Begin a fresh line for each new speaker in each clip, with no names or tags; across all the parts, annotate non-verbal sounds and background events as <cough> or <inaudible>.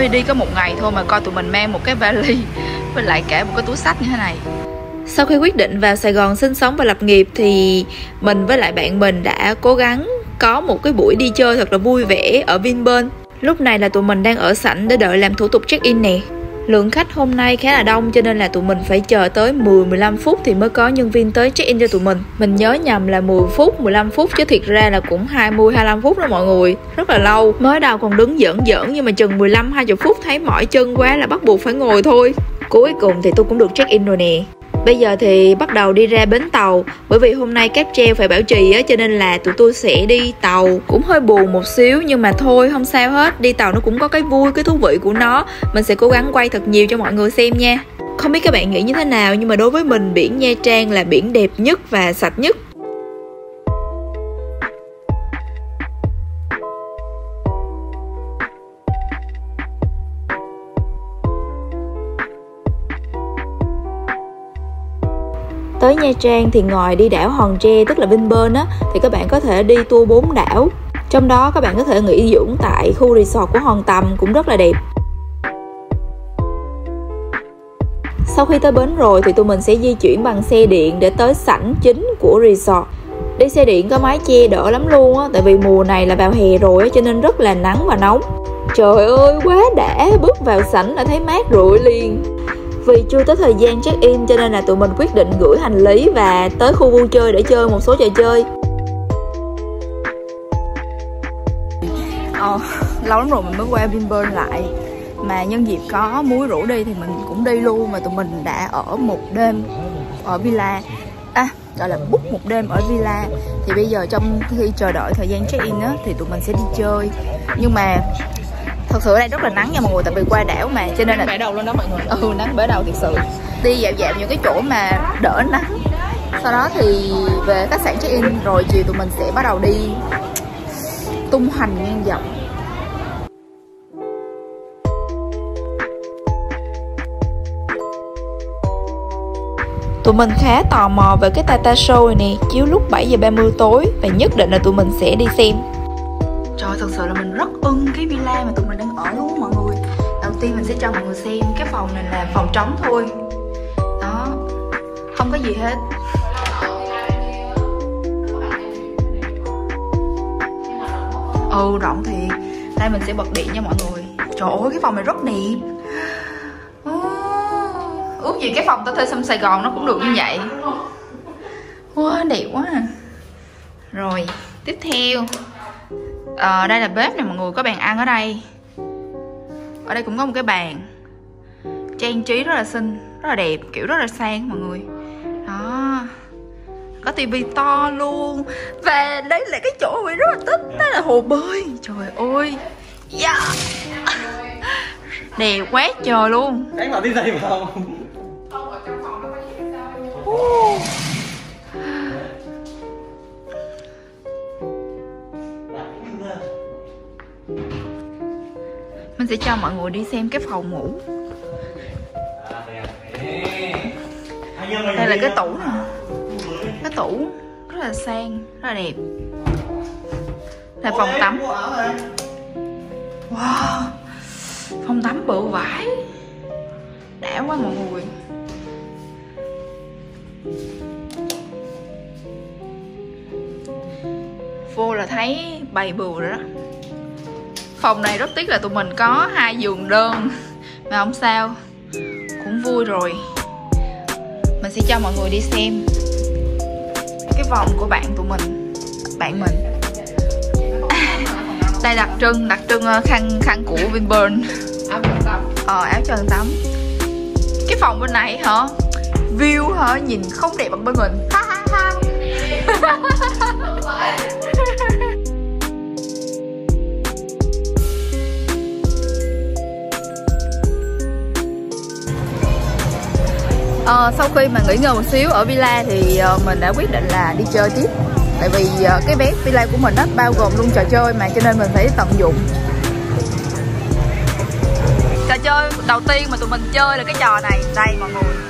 mới đi có một ngày thôi mà coi tụi mình mang một cái vali với lại cả một cái túi sách như thế này. Sau khi quyết định vào Sài Gòn sinh sống và lập nghiệp thì mình với lại bạn mình đã cố gắng có một cái buổi đi chơi thật là vui vẻ ở Vinpearl. Lúc này là tụi mình đang ở sảnh để đợi làm thủ tục check-in nè. Lượng khách hôm nay khá là đông cho nên là tụi mình phải chờ tới 10-15 phút thì mới có nhân viên tới check-in cho tụi mình. Mình nhớ nhầm là 10 phút, 15 phút chứ thiệt ra là cũng 20-25 phút đó mọi người. Rất là lâu. Mới đầu còn đứng giỡn giỡn nhưng mà chừng 15-20 phút thấy mỏi chân quá là bắt buộc phải ngồi thôi. Cuối cùng thì tôi cũng được check-in rồi nè. Bây giờ thì bắt đầu đi ra bến tàu. Bởi vì hôm nay cáp treo phải bảo trì á Cho nên là tụi tôi sẽ đi tàu. Cũng hơi buồn một xíu Nhưng mà thôi không sao hết. Đi tàu nó cũng có cái vui, cái thú vị của nó. Mình sẽ cố gắng quay thật nhiều cho mọi người xem nha. Không biết các bạn nghĩ như thế nào Nhưng mà đối với mình biển Nha Trang là biển đẹp nhất và sạch nhất. Tới Nha Trang thì ngoài đi đảo Hòn Tre tức là Vinpearl á thì các bạn có thể đi tour bốn đảo. Trong đó các bạn có thể nghỉ dưỡng tại khu resort của Hòn Tầm cũng rất là đẹp. Sau khi tới bến rồi thì tụi mình sẽ di chuyển bằng xe điện để tới sảnh chính của resort. Đi xe điện có mái che đỡ lắm luôn á, tại vì mùa này là vào hè rồi á cho nên rất là nắng và nóng. Trời ơi quá đã, bước vào sảnh là thấy mát rượi liền. Vì chưa tới thời gian check-in cho nên là tụi mình quyết định gửi hành lý và tới khu vui chơi để chơi một số trò chơi. Ờ, lâu lắm rồi mình mới qua Vinpearl lại. Mà nhân dịp có muối rủ đi thì mình cũng đi luôn mà tụi mình đã ở một đêm ở villa. À, gọi là book một đêm ở villa. Thì bây giờ trong khi chờ đợi thời gian check-in á Thì tụi mình sẽ đi chơi. Nhưng mà thật sự ở đây rất là nắng nha mọi người tại vì qua đảo mà cho nên là
bể đầu luôn đó mọi người.
Ừ nắng bể đầu thật sự. Đi dạo dạo những cái chỗ mà đỡ nắng. Sau đó thì về khách sạn check in rồi chiều tụi mình sẽ bắt đầu đi tung hành ngang dọc. Tụi mình khá tò mò về cái Tata Show này nè, chiếu lúc 7 giờ 30 tối và nhất định là tụi mình sẽ đi xem. Trời, thật sự là mình rất ưng cái villa mà tụi mình đang ở luôn mọi người. Đầu tiên mình sẽ cho mọi người xem cái phòng này là phòng trống thôi. Đó. Không có gì hết. Ừ rộng thiệt. Đây mình sẽ bật điện cho mọi người. Trời ơi, cái phòng này rất đẹp. Ước gì cái phòng tao thuê xong Sài Gòn nó cũng được như vậy. Wow đẹp quá à. Rồi, tiếp theo à, đây là bếp này mọi người có bàn ăn ở đây. Ở đây cũng có một cái bàn. Trang trí rất là xinh rất là đẹp kiểu rất là sang mọi người. Đó. Có tivi to luôn. Và đây là cái chỗ mình rất là thích đó là hồ bơi. Trời ơi. Yeah. đẹp quá trời luôn.
Bảo đi giày vào
mình sẽ cho mọi người đi xem cái phòng ngủ. Đây là cái tủ nè. Cái tủ rất là sang rất là đẹp. Là phòng tắm. wow phòng tắm bự vải đã quá mọi người. Vô là thấy bày bừa rồi đó phòng này rất tiếc là tụi mình có hai giường đơn. Mà không sao cũng vui rồi. Mình sẽ cho mọi người đi xem cái vòng của bạn tụi mình bạn mình. <laughs> Đây đặc trưng đặc trưng ờ, khăn khăn của Vinpearl.
Áo choàng tắm.
Ờ áo choàng tắm. Cái phòng bên này hả? View hả? Nhìn không đẹp bằng bên mình <laughs> à, sau khi mà nghỉ ngơi một xíu ở villa thì ờ, mình đã quyết định là đi chơi tiếp. Tại vì ờ, cái vé villa của mình đó bao gồm luôn trò chơi mà cho nên mình phải tận dụng. Trò chơi đầu tiên mà tụi mình chơi là cái trò này. Đây mọi người.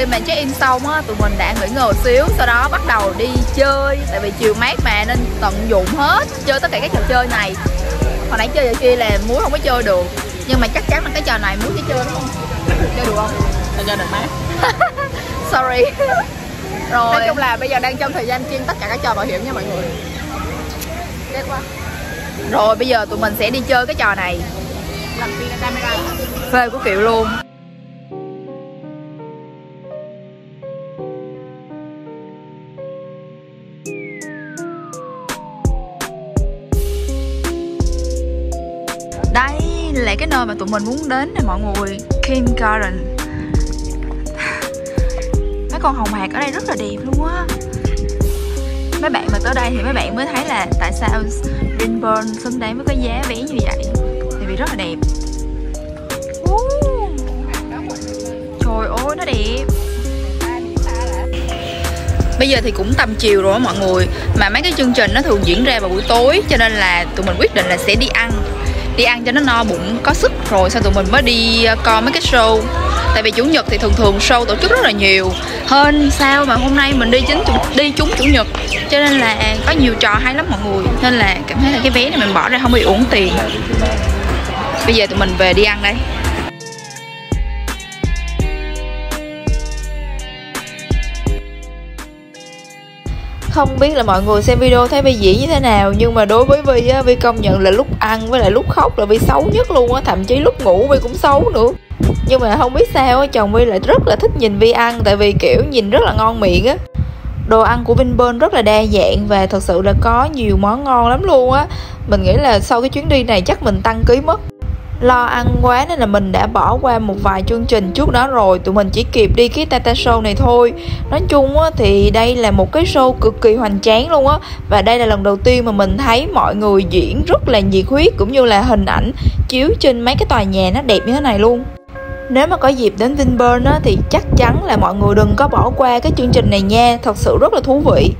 Khi mà check in xong á tụi mình đã nghỉ ngơi xíu sau đó bắt đầu đi chơi. Tại vì chiều mát mà nên tận dụng hết chơi tất cả các trò chơi này. Hồi nãy chơi giờ kia là muối không có chơi được. Nhưng mà chắc chắn là cái trò này muối sẽ chơi đúng không? Chơi được không?
Cho cho được mát. <laughs>
Sorry. <laughs> Rồi.
Nói chung là bây giờ đang trong thời gian chuyên tất cả các trò bảo hiểm nha mọi người.
Chết quá. rồi bây giờ tụi mình sẽ đi chơi cái trò này.
Làm camera.
Phê của kiệu luôn nơi mà tụi mình muốn đến nè mọi người? Kim Garden. Mấy con hồng hạc ở đây rất là đẹp luôn á. Mấy bạn mà tới đây thì mấy bạn mới thấy là tại sao Greenburn xứng đáng với cái giá vé như vậy. Tại vì rất là đẹp. Uh. Trời ơi, nó đẹp. Bây giờ thì cũng tầm chiều rồi á mọi người. Mà mấy cái chương trình nó thường diễn ra vào buổi tối, Cho nên là tụi mình quyết định là sẽ đi ăn Đi ăn cho nó no bụng có sức Rồi sau tụi mình mới đi ờ, coi mấy cái show? Tại vì chủ nhật thì thường thường show tổ chức rất là nhiều. Hơn sao mà hôm nay mình đi chính chủ, đi trúng chủ nhật Cho nên là có nhiều trò hay lắm mọi người. Nên là cảm thấy là cái vé này mình bỏ ra không bị uổng tiền. Bây giờ tụi mình về đi ăn đây. Không biết là mọi người xem video thấy Vi diễn như thế nào, nhưng mà đối với Vi á, Vi công nhận là lúc ăn với lại lúc khóc là Vi xấu nhất luôn á, thậm chí lúc ngủ Vi cũng xấu nữa. Nhưng mà không biết sao á, chồng Vi lại rất là thích nhìn Vi ăn, tại vì, kiểu, nhìn rất là ngon miệng á. Đồ ăn của Vinpearl rất là đa dạng và thật sự là có nhiều món ngon lắm luôn á. Mình nghĩ là sau cái chuyến đi này chắc mình tăng ký mất lo ăn quá nên là mình đã bỏ qua một vài chương trình trước đó rồi. Tụi mình chỉ kịp đi cái Tata Show này thôi. Nói chung á, thì đây là một cái show cực kỳ hoành tráng luôn á. Và đây là lần đầu tiên mà mình thấy mọi người diễn rất là nhiệt huyết cũng như là hình ảnh chiếu trên mấy cái tòa nhà nó đẹp như thế này luôn. Nếu mà có dịp đến Vinpearl á, thì chắc chắn là mọi người đừng có bỏ qua cái chương trình này nha. Thật sự rất là thú vị.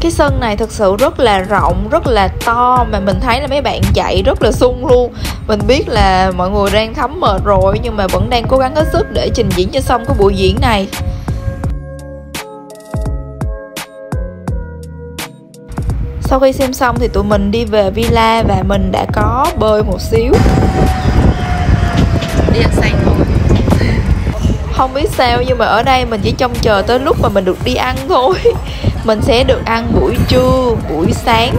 Cái sân này thực sự rất là rộng rất là to mà mình thấy là mấy bạn chạy rất là sung luôn. Mình biết là mọi người đang thấm mệt rồi nhưng mà vẫn đang cố gắng hết sức để trình diễn cho xong cái buổi diễn này. Sau khi xem xong thì tụi mình đi về villa và mình đã có bơi một xíu.
Đi ăn sáng thôi.
Không biết sao nhưng mà ở đây mình chỉ trông chờ tới lúc mà mình được đi ăn thôi mình sẽ được ăn buổi trưa, buổi sáng.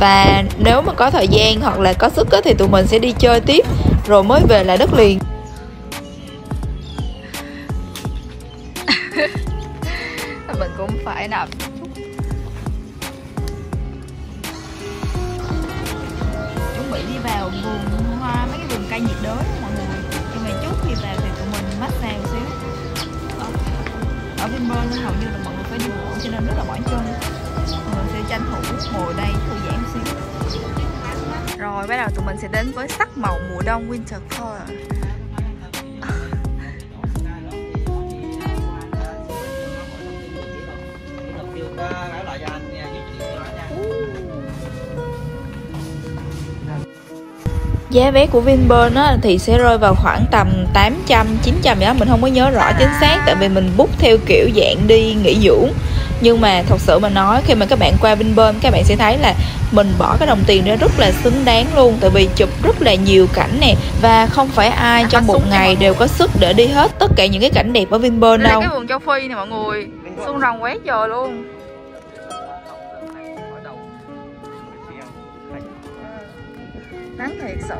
Và nếu mà có thời gian hoặc là có sức thì tụi mình sẽ đi chơi tiếp. Rồi mới về lại đất liền. <laughs>
Mình cũng phải nằm.
Chuẩn bị đi vào vườn hoa, mấy cái vườn cây nhiệt đới mọi người. Nhưng mà trước khi vào thì tụi mình massage một xíu. Ở Vinpearl hầu như là mọi người đi bộ cho nên rất là mỏi chân mình sẽ tranh thủ ngồi đây thư giãn một xíu. Rồi, bắt đầu tụi mình sẽ đến với sắc màu mùa đông winter color. Giá vé của Vinpearl á, thì sẽ rơi vào khoảng tầm 800, 900 gì đó Mình không có nhớ rõ chính xác Tại vì mình book theo kiểu dạng đi nghỉ dưỡng. Nhưng mà thật sự mà nói Khi mà các bạn qua Vinpearl Các bạn sẽ thấy là mình bỏ cái đồng tiền ra rất là xứng đáng luôn Tại vì chụp rất là nhiều cảnh nè Và không phải ai trong một ngày đều có sức để đi hết Tất cả những cái cảnh đẹp ở Vinpearl đâu.
cái vườn châu Phi nè mọi người. Xuân rồng quá trời luôn Nắng thiệt sự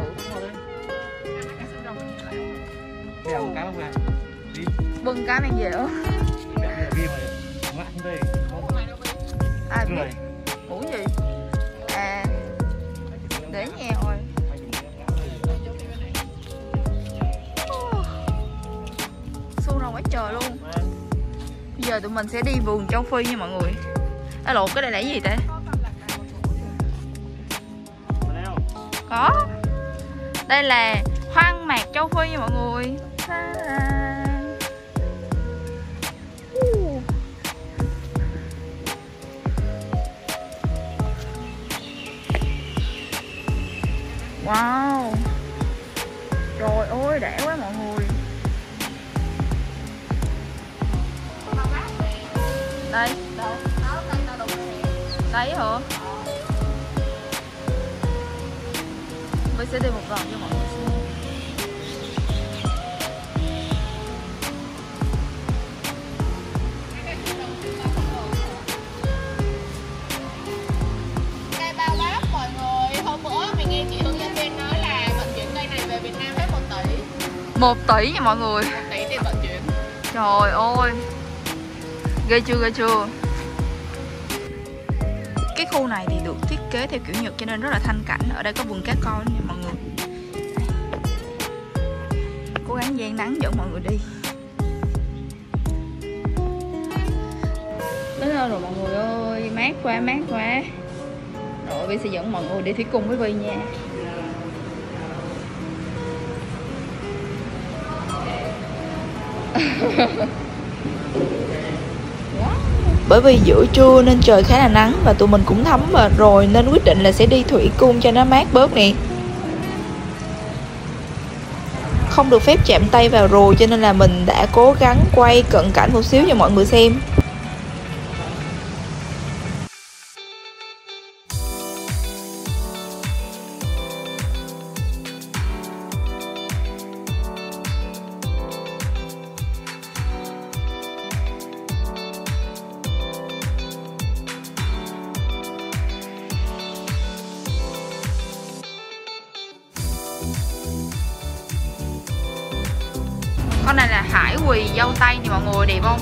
không ra
Bưng cái mang về
không
Ai biết.
người
Ngủ gì? À Để nghe rồi Xuân rồng quá trời luôn. Bây giờ
tụi mình sẽ đi vườn châu Phi nha mọi người. Lộ cái đây là cái gì thế? Có. Đây là hoang mạc châu Phi nha mọi người. Wow. Trời ơi, đã quá mọi người. Đây. Đây hả? Bây sẽ đi một vòng cho mọi người. Xem
Cây bao bắp mọi người. Hôm bữa mình nghe chị hướng dẫn viên nói là vận chuyển cây này về Việt Nam hết 1 tỷ.
Một tỷ nha mọi người.
1 tỷ tiền vận chuyển.
Trời ơi. Ghê chưa ghê chưa khu này thì được thiết kế theo kiểu Nhật cho nên rất là thanh cảnh. Ở đây có vườn cá con nha mọi người. Cố gắng gian nắng dẫn mọi người đi. Đến nơi rồi mọi người ơi, Mát quá mát quá. Rồi Vi sẽ dẫn mọi người đi thủy cùng với Vi nha. <laughs> bởi vì giữa trưa nên trời khá là nắng và tụi mình cũng thấm mệt rồi nên quyết định là sẽ đi thủy cung cho nó mát bớt nè. Không được phép chạm tay vào rùi cho nên là mình đã cố gắng quay cận cảnh một xíu cho mọi người xem. Con này là hải quỳ dâu tây thì mọi người đẹp không?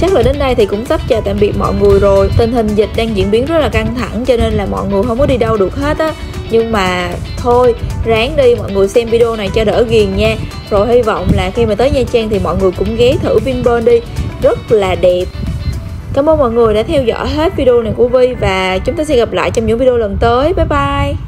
Chắc là đến đây thì cũng sắp chào tạm biệt mọi người rồi. Tình hình dịch đang diễn biến rất là căng thẳng, cho nên là mọi người không có đi đâu được hết á. Nhưng mà thôi, ráng đi, mọi người xem video này cho đỡ ghiền nha. Rồi hy vọng là khi mà tới Nha Trang thì mọi người cũng ghé thử Vinpearl đi. Rất là đẹp. Cảm ơn mọi người đã theo dõi hết video này của Vi Và chúng ta sẽ gặp lại trong những video lần tới. Bye bye.